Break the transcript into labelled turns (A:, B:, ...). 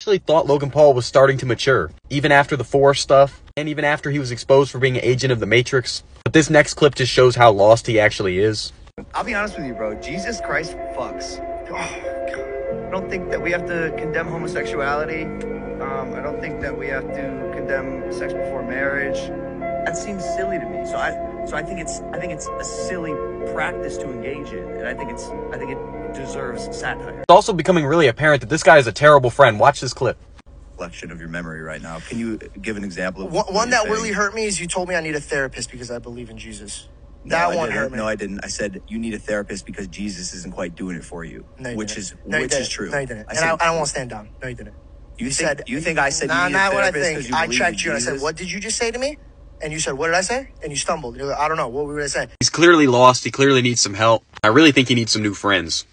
A: actually thought Logan Paul was starting to mature, even after the Force stuff, and even after he was exposed for being an agent of the Matrix. But this next clip just shows how lost he actually is.
B: I'll be honest with you, bro. Jesus Christ fucks. Oh. I don't think that we have to condemn homosexuality. Um, I don't think that we have to condemn sex before marriage. That seems silly to me. So I, so I think it's, I think it's a silly practice to engage in, and I think it's, I think it deserves satire.
A: It's also becoming really apparent that this guy is a terrible friend. Watch this clip.
B: Reflection of your memory right now. Can you give an example of
C: One, one that
B: saying?
C: really hurt me is you told me I need a therapist because I believe in Jesus.
B: No,
C: that
B: I
C: one
B: didn't.
C: hurt me.
B: No, I didn't. I said you need a therapist because Jesus isn't quite doing it for you,
C: No, you
B: which
C: didn't.
B: is
C: No,
B: which is true.
C: No, you didn't.
B: I
C: and
B: said-
C: I, I don't want to stand down. No, you didn't.
B: You,
C: You
B: think,
C: said
B: you think I said
C: nah,
B: you need
C: not
B: a
C: what I
B: therapist 'cause
C: think. I
B: believe
C: checked you and I said, "What did you just say to me?" And you said, "What did I say?" And you stumbled. You're like, I don't know. What were we gonna say?
A: He's clearly lost. He clearly needs some help. I really think he needs some new friends.